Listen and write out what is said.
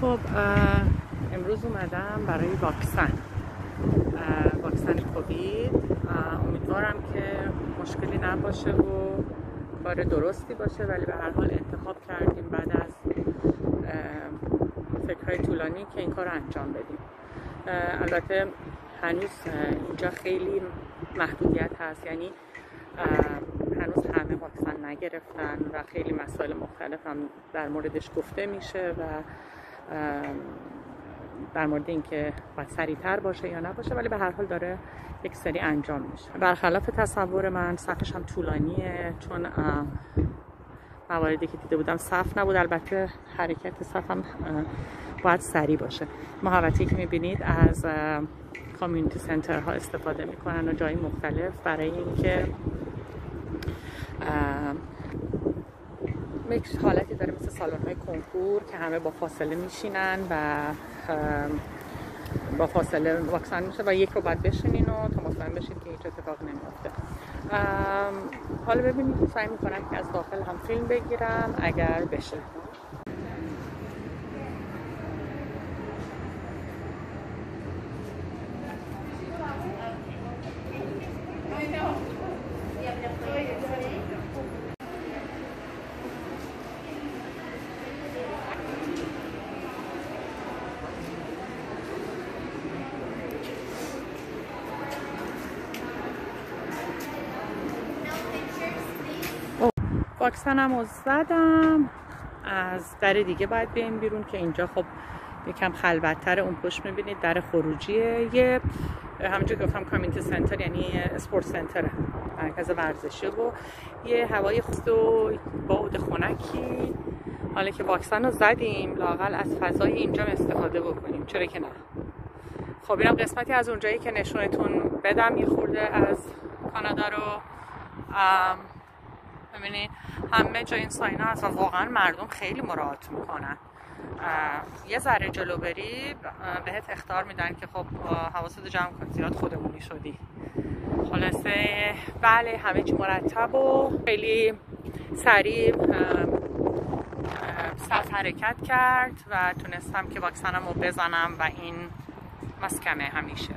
خب امروز اومدم برای واکسن. واکسن کووید. امیدوارم که مشکلی نباشه و کار درستی باشه ولی به هر حال انتخاب کردیم بعد از فکرهای طولانی که این کار رو انجام بدیم. البته هنوز اینجا خیلی محدودیت هست. یعنی هنوز همه واکسن نگرفتن و خیلی مسائل مختلف هم در موردش گفته میشه و در مورد اینکه باید سریعتر باشه یا نباشه ولی به هر حال داره یک سری انجام میشه. برخلاف تصور من صفش هم طولانیه چون مواردی که دیده بودم صف نبود. البته حرکت صف هم باید سریع باشه. محوطی که می‌بینید از کامیونیتی سنتر ها استفاده می‌کنن و جای مختلف. برای اینکه یک حالتی داره مثل سالن های کنکور که همه با فاصله میشینن و با فاصله واکسن میشه و یک رو باید بشینین و تا مطمئن بشید که هیچ اتفاق نمیفته حالا ببینید سعی می‌کنم که از داخل هم فیلم بگیرم اگر بشه. واکسنم رو زدم. از در دیگه باید بیایم بیرون که اینجا خب یکم خلوتتر اون پشت می‌بینید در خروجیه یه که گفتم کامیونیتی سنتر یعنی اسپورت سنتر مرکز ورزشی و یه هوای خوب و باد خنکی. حالا که واکسن رو زدیم لاقل از فضای اینجا استفاده بکنیم. چرا که نه؟ خب اینم قسمتی از اونجایی که نشونتون بدم. یه خورده از کانادا رو ببینید همه جای این ساینا هست و واقعا مردم خیلی مراعات می‌کنن. یه ذره جلو بری بهت اختار میدن که خب حواست جمع کن زیاد خودمونی شدی. خلاصه بله همه چی مرتب و خیلی سریع صف حرکت کرد و تونستم که واکسنم رو بزنم و این مسکمه همیشه.